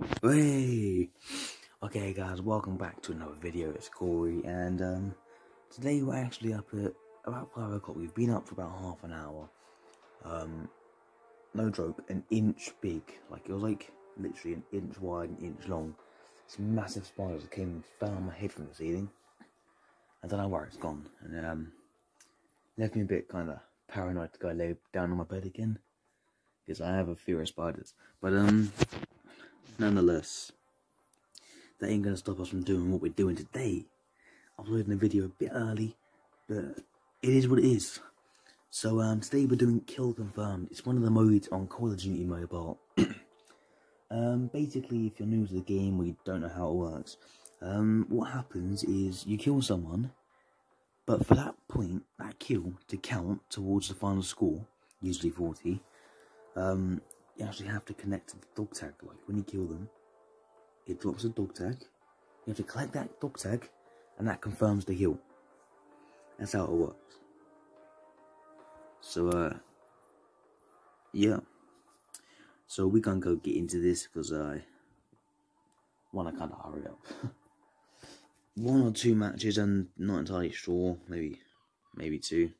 Hey! Okay guys, welcome back to another video, it's Corey, and um, today we're actually up at about 5 o'clock, we've been up for about half an hour, um, no joke, an inch big, like it was like literally an inch wide, an inch long, this massive spider that came and fell on my head from the ceiling, I don't know where it's gone, and um, left me a bit kind of paranoid to go lay down on my bed again, because I have a fear of spiders, but um, nonetheless, that ain't gonna stop us from doing what we're doing today. Uploading a video a bit early, but it is what it is. So um, today we're doing Kill Confirmed. It's one of the modes on Call of Duty Mobile. um, basically, if you're new to the game or you don't know how it works, um, what happens is you kill someone, but for that point, that kill to count towards the final score, usually 40, um, you actually have to connect to the dog tag. Like when you kill them, it drops a dog tag. You have to collect that dog tag, and that confirms the kill. That's how it works. So, uh, yeah. So we gonna go get into this because I wanna kind of hurry up. One or two matches, I'm not entirely sure. Maybe, maybe two.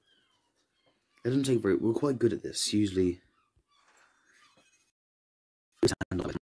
It doesn't take very. We're quite good at this. Usually, handle